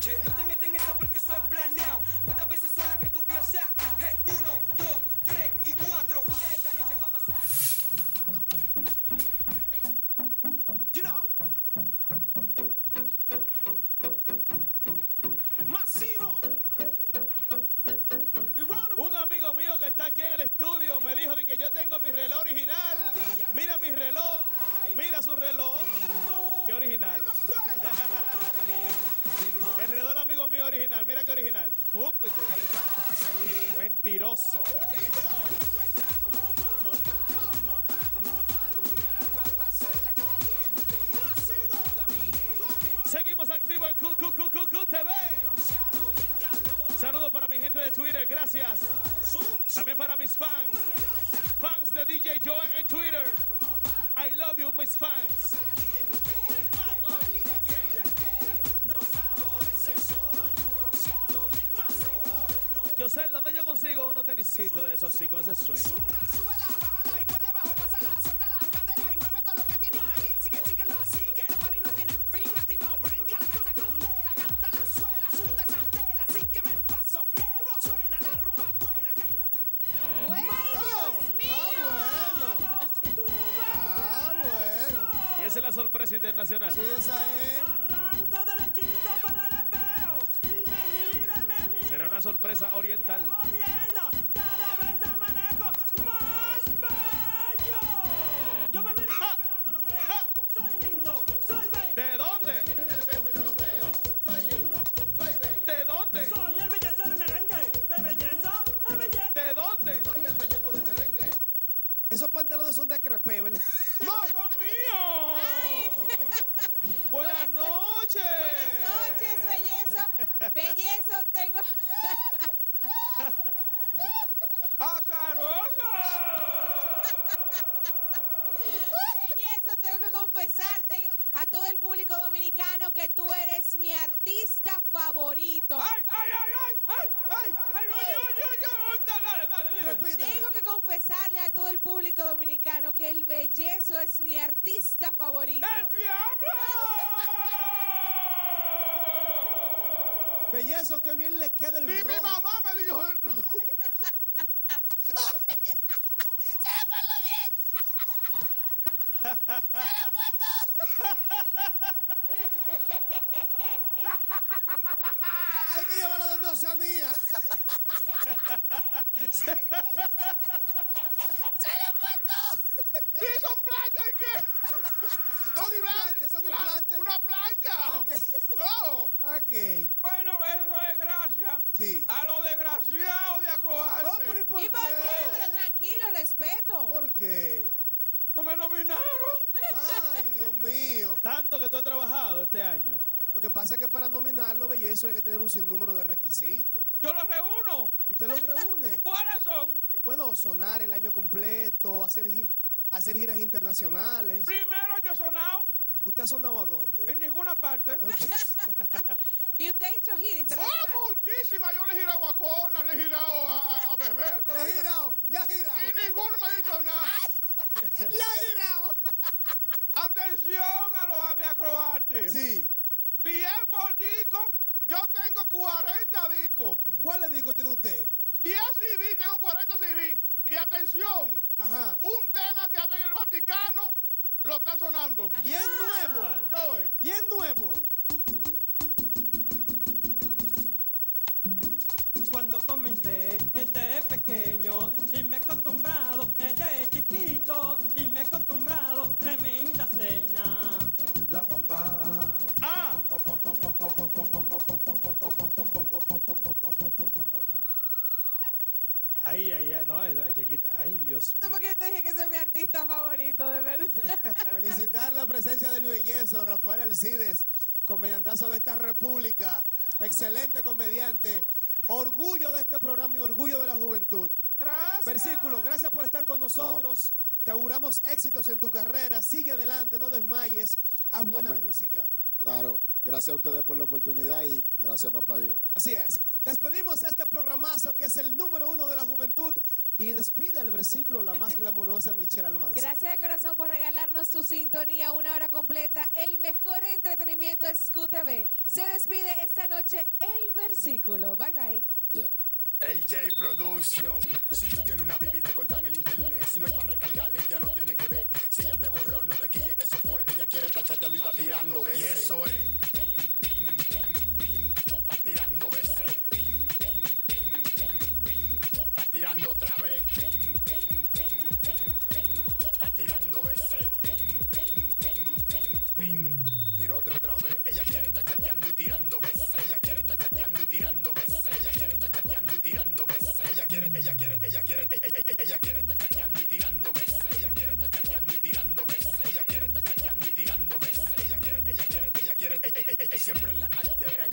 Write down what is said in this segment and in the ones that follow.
down. No te metes en esa porque es planeado. ¿Cuántas veces son las que tú piensas? Hey, uno, dos, tres y cuatro. De esta noche va a pasar. Masivo. Un amigo mío que está aquí en el estudio me dijo de que yo tengo mi reloj original. Mira mi reloj. Mira su reloj. Qué original. Del amigo mío original. Mira qué original. Úpete. Mentiroso. Seguimos activos en QQQQ TV. Saludos para mi gente de Twitter, gracias. También para mis fans. Fans de DJ Joe en Twitter. I love you, mis fans. Yo sé, ¿dónde yo consigo unos tenisitos de esos así, con ese swing? Súbela, bájala y por debajo pásala. Suelta la cadera y mueve todo lo que tienes ahí. Sigue, sigue, lo sigue. Este party no tiene fin. Activado, brinca la casa candela. Canta la suela, suelta esa tela. Sígueme el paso que suena la rumba buena. Que hay mucha... ¡Güey, Dios mío! Ah, bueno. Ah, bueno. Y esa es la sorpresa internacional. Sí, esa es. Será una sorpresa oriental. Jodiendo, cada vez amanezco más bello. Yo me miro Ja. pero no lo creo. Ja. Soy lindo, soy bello. ¿De dónde? ¿De dónde? Soy el belleza del merengue. El belleza, el belleza. ¿De dónde? Esos pantalones son de crepé, ¿verdad? ¡No, son míos! Buenas noches. Buenas noches, bellezo. Bellezo, tengo. Bellezo, tengo que confesarte a todo el público dominicano que tú eres mi artista favorito. ¡Ay, ay, ay, ay! ¡Ay, ay! ¡Ay. Tengo que confesarle a todo el público dominicano que el bellezo es mi artista favorito. ¡El diablo! Bellezo, que bien le queda el Y mi rojo. mamá me dijo eso. Hay que llevarlo donde Oceanía. ¡Sí, son planchas y qué! Son implantes, son Claro, implantes. ¡Una plancha! ¡Oh! Ok. Bueno, eso es gracias Sí. a los desgraciados de Oh, acrobarse. pero ¿y por ¿Y por qué? qué? Pero tranquilo, respeto. ¿Por qué? No me nominaron. Ay, Dios mío. Tanto que tú has trabajado este año. Lo que pasa es que para nominarlo, Bellezo, hay que tener un sinnúmero de requisitos. Yo los reúno. ¿Usted los reúne? ¿Cuáles son? Bueno, sonar el año completo, hacer, hacer giras internacionales. Primero yo he sonado ¿Usted ha sonado a dónde? en ninguna parte. ¿Y usted ha hecho gira ¡Oh, internacional? muchísimas! Yo le he girado a Jona, le he girado a, a. ¡Le ha girado! ¡Le ha girado! Y ninguno me ha dicho nada. ¡Le ha girado! Atención a los de acroarte. Sí. Si es por disco, yo tengo 40 discos. ¿Cuáles discos tiene usted? Si es CD, tengo 40 CD. Y atención, Ajá. un tema que habla en el Vaticano lo están sonando. ¿Y es nuevo? Yo, eh. ¿Y es nuevo? Cuando comencé desde pequeño y me he acostumbrado desde chiquito y me he acostumbrado tremenda cena. ¡Ah! Ay, ay, ay, no, hay que quitar. Ay, Dios No, mío. porque yo te dije que ese es mi artista favorito, de verdad. Felicitar la presencia del bellezo Rafael Alcides, comediantazo de esta república, excelente comediante, orgullo de este programa y orgullo de la juventud. Gracias. Versículo, gracias por estar con nosotros. Te auguramos éxitos en tu carrera. Sigue adelante, no desmayes. Haz buena Amén. música. Claro. Gracias a ustedes por la oportunidad y gracias papá Dios. Así es. Despedimos este programazo que es el número uno de la juventud y despide el versículo la más glamurosa Michelle Almanza. Gracias de corazón por regalarnos tu sintonía una hora completa. El mejor entretenimiento es QTV. Se despide esta noche el versículo. Bye bye. Yeah. El J Production. Si tú tienes una bibi, te cortan el internet. Si no hay para recargarle, ya no tiene que ver. Si ella te borró, no te quille que eso fue. Que ella quiere estar chateando y está tirando. Y eso es. Tirando otra vez. Pin, pin, pin, pin, pin. Está tirando veces. Pin, pin, pin, pin, pin. Tiró otro otra vez. Ella quiere estar chateando y tirando veces. Ella quiere estar chateando y tirando veces. Ella quiere estar chateando y tirando veces. Ella quiere, ella quiere, ella quiere, ella, ella- ella quiere estar chateando y tirando veces. Ella quiere estar chateando y tirando veces. Ella quiere estar chateando y tirando veces. Ella quiere, ella quiere, ella quiere, siempre en la cartera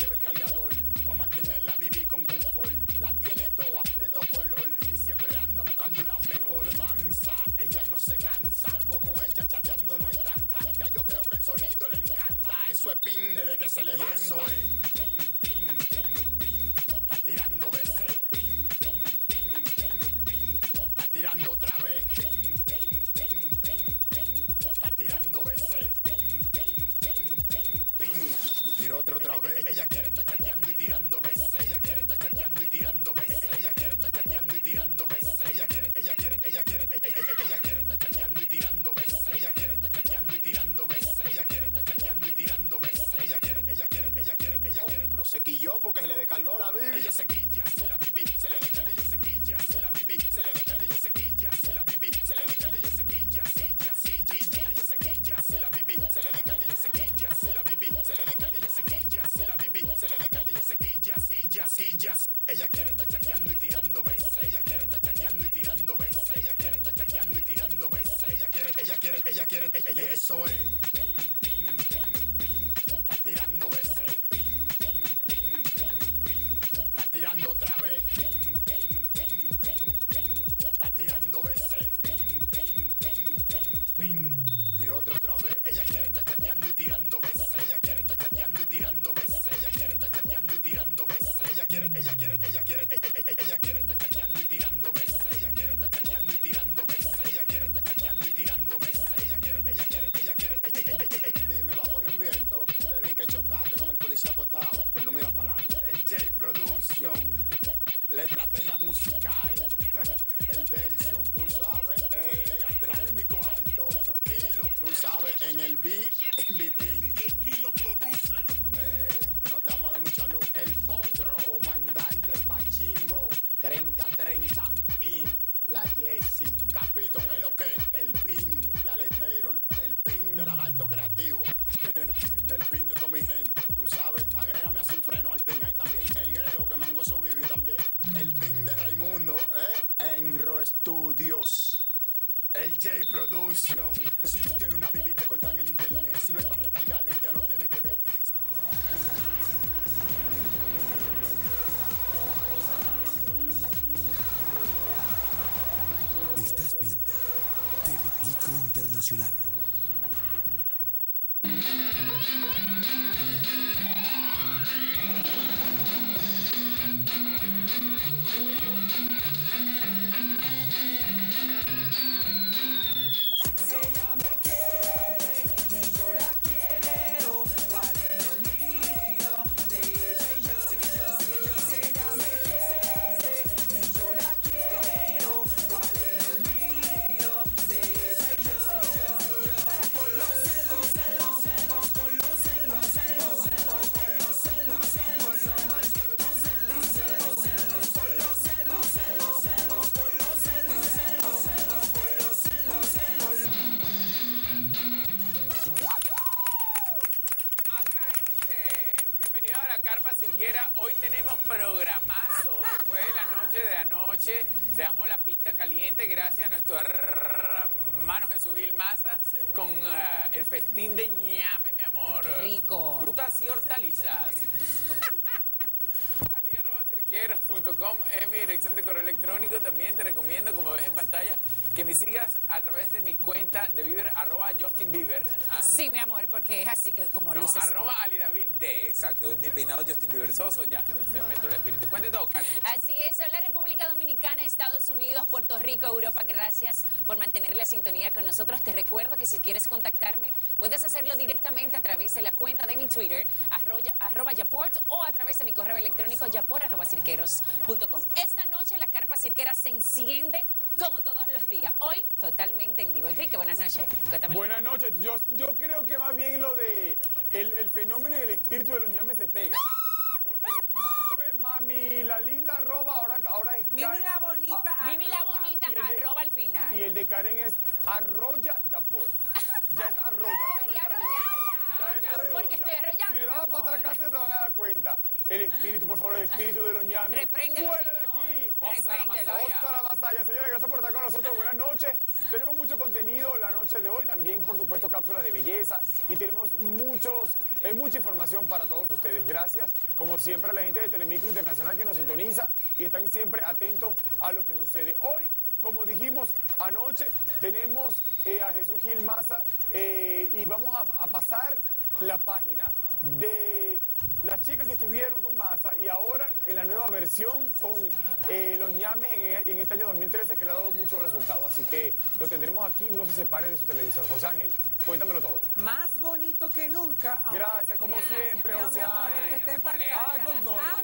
pin desde que se levanta. Eso es pin, pin, pin, pin. Está tirando veces. Pin, pin, pin, pin, pin. Está tirando otra vez. Pin, pin, pin, pin, pin. Está tirando veces. Pin, pin, pin, pin, pin. Tiro otro otra vez. Ella quiere estar chateando y tirando veces. Ella quiere estar se quilló porque se le descargó la Biblia. Ella se quilla, se la viví, se le descarga, ella se quilla, se la viví, se le descarga, ella se quilla, se la viví, se le descarga, ella se quilla, silla, silla, ella se quilla, se la viví, se le descarga, ella se quilla, se la viví, se le descarga, ella se quilla, se la viví, se le descarga, ella se quilla. Ella quiere estar chateando y tirando veces. Ella quiere estar chateando y tirando veces. Ella quiere estar chateando y tirando veces. Ella quiere, ella quiere, ella quiere, eso es. Tirando otra vez. Pin, pin, pin, pin, pin. Está tirando veces. Pin, pin, pin, pin, pin. Tiró otro otra vez. Ella quiere estar chateando y tirando veces. Ella quiere estar chateando y tirando veces. Ella quiere estar chateando y tirando veces. Ella quiere, ella quiere, ella quiere, ella, quiere estar chateando y tirando veces. Ella quiere estar chateando y tirando veces. Ella quiere estar chateando y tirando veces. Ella quiere, ella quiere, ella quiere, Dime, va a coger un viento. Te vi que chocaste con el policía acostado. Pues no mira para adelante. El J Production. La estrategia musical. El verso. Tú sabes. Eh, atrás de mi cuarto. Kilo. Tú sabes, en el MVP. El kilo produce. Eh, no te vamos a dar mucha luz. El potro. Comandante Pachingo. 30-30. In. La Jessie. Capito, ¿qué es lo que? El pin de Ale Taylor. El pin de Lagarto Creativo. el pin de toda mi gente. Tú sabes, agrégame hace un freno al pin ahí también. El grego que mangó su bibi también. El pin de Raimundo, ¿eh? Enro Studios. El J Production. Si tú tienes una bibi, te cortan el internet. Si no hay para recargarle, ya no tiene que ver. Estás viendo Telemicro Internacional. Carpa Cirquera. Hoy tenemos programazo. Después de la noche de anoche, dejamos la pista caliente gracias a nuestro hermano Jesús Gil Maza con eh, el festín de ñame, mi amor. Rico. Frutas y hortalizas. Ali arroba cirqueros.com es mi dirección de correo electrónico. También te recomiendo, como ves en pantalla, que me sigas a través de mi cuenta de Bieber, arroba Justin Bieber. Ah, Sí, mi amor, porque es así que como no, luces. arroba. Ali David D, exacto. Es mi peinado Justin Bieber Soso, ya, se me entró el espíritu. Cuente todo, Carlos. Así es, hola República Dominicana, Estados Unidos, Puerto Rico, Europa, gracias por mantener la sintonía con nosotros. Te recuerdo que si quieres contactarme, puedes hacerlo directamente a través de la cuenta de mi Twitter, arroya- arroba yaport, o a través de mi correo electrónico yaport arroba cirqueros.com. Esta noche la carpa cirquera se enciende como todos los días. Hoy totalmente en vivo. Enrique, buenas noches. Cuéntame. Buenas noches. Yo, yo creo que más bien lo de el, el fenómeno y el espíritu de los ñames se pega. Porque ma- ¿cómo es? mami, la linda arroba ahora, ahora es Mimi la bonita, Ah, Mimi la arroba. bonita, de- arroba al final. y el de Karen es arroya. Ya es arroya. ya no Debería es arrollarla. Ya porque estoy arrollando, Si le damos para atrás casi se van a dar cuenta. El espíritu, por favor, el espíritu de los ñames. Repréndelo, Fuera de aquí. Repréndelo. La Masaya. Señores, gracias por estar con nosotros. Buenas noches. Tenemos mucho contenido la noche de hoy. También, por supuesto, cápsulas de belleza. Y tenemos muchos, eh, mucha información para todos ustedes. Gracias, como siempre, a la gente de Telemicro Internacional que nos sintoniza y están siempre atentos a lo que sucede. Hoy como dijimos anoche, tenemos eh, a Jesús Gil Maza eh, y vamos a, a pasar la página de las chicas que estuvieron con Maza y ahora en la nueva versión con eh, los ñames en, en este año 2013 que le ha dado muchos resultados. Así que lo tendremos aquí, no se separe de su televisor. José Ángel, cuéntamelo todo. Más bonito que nunca. Gracias, como siempre, No, José Ángel. no, no, Ah,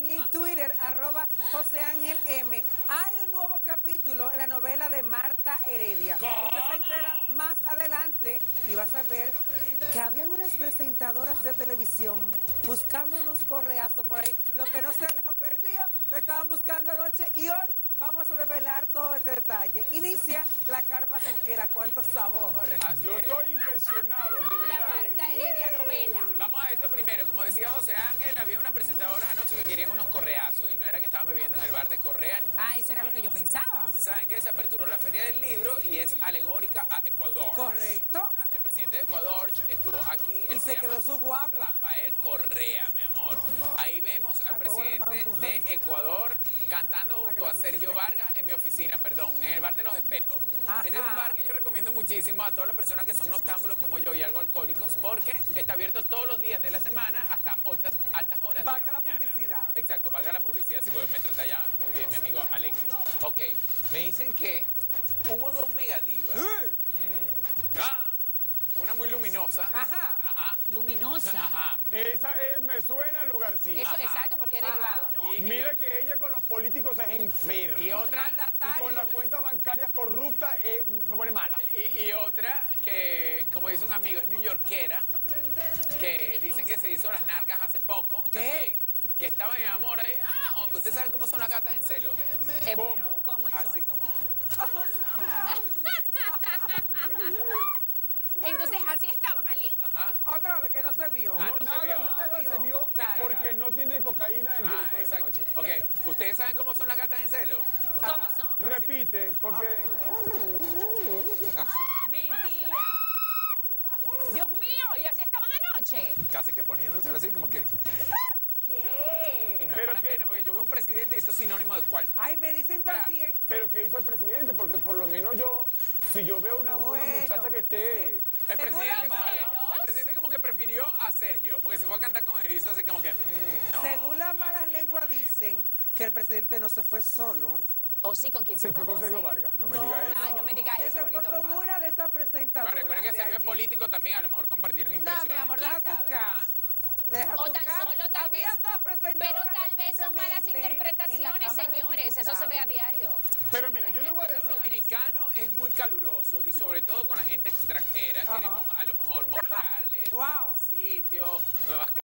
y en Twitter, arroba José Ángel M. Hay un nuevo capítulo en la novela de Marta Heredia. Usted se entera más adelante y vas a ver que habían unas presentadoras de televisión buscando unos correazos por ahí. Lo que no se les ha perdido, lo estaban buscando anoche y hoy vamos a develar todo este detalle. Inicia la carpa cirquera. ¿Cuántos sabores? Así Yo es. estoy impresionado, de La verdad. Marta Heredia novela. Vamos a esto primero. Como decía José Ángel, había unas presentadoras anoche que querían unos correazos y no era que estaban bebiendo en el bar de Correa. Ni Ah, eso era lo que yo pensaba. Ustedes saben que se aperturó la Feria del Libro y es alegórica a Ecuador. Correcto. Ah, El presidente de Ecuador estuvo aquí. Y se llama quedó su guagua. Rafael Correa, mi amor. Ahí vemos al Ah, presidente de. Ecuador cantando junto la a Sergio Vargas en mi oficina, perdón, en el bar de los espejos. Ajá. Este es un bar que yo recomiendo muchísimo a todas las personas que son noctámbulos como yo y algo alcohólicos porque está abierto todos los días de la semana hasta altas, altas horas. de Valga la mañana. publicidad. Exacto, valga la publicidad, sí, porque me trata ya muy bien mi amigo Alexis. Ok, me dicen que hubo dos megadivas. Mm. Ah, una muy luminosa. Ajá. Ajá. Luminosa. Ajajá. Esa es- me suena al lugarcito. Eso, Ajá. exacto, porque es Ajá. derivado, ¿no? Y- Mira que ella con los políticos es enferma. Y otra, Y con las cuentas bancarias corruptas eh, me pone mala. y, y otra que, como dice un amigo, es newyorkera, que dicen que se hizo las nargas hace poco. ¿Qué? también, que estaba mi amor ahí. Ah, ¿ustedes saben cómo son las gatas en celo? Eh, bueno, ¿cómo Así son? como... Entonces, así estaban, Ali. Ajá. Otra vez que no se vio. Ah, No, no se nada, vio. nada se vio porque no tiene cocaína el Ah, director esa exacto. noche. Ok, ¿ustedes saben cómo son las gatas en celo? ¿Cómo son? Repite, porque Mentira. Dios mío, y así estaban anoche. Casi que poniéndose así como que... No Pero es para que- menos, porque yo veo un presidente y eso es sinónimo de cuarto. Ay, me dicen también. pero ¿qué hizo el presidente? Porque por lo menos yo, si yo veo una, una Bueno. muchacha que esté... El presidente, como que- celos. el presidente como que prefirió a Sergio, porque se fue a cantar con él y hizo así como que... mm, no, Según las malas lenguas no dicen que el presidente no se fue solo. O sí, ¿con quién se Se fue con? Sergio Vargas, no me diga eso. Ay, no me diga eso se porque fue con una de estas presentadoras. recuerden que Sergio es político también, a lo mejor compartieron No, impresiones. mi amor, ¿Quién deja tu sabe? Deja O tan cara. solo tal Habían vez- dos presentadoras Pero tal vez son malas interpretaciones, señores. Eso se ve a diario. Pero mira, yo le voy a El decir... dominicano es muy caluroso y sobre todo con la gente extranjera queremos a lo mejor mostrarles Wow. sitios, nuevas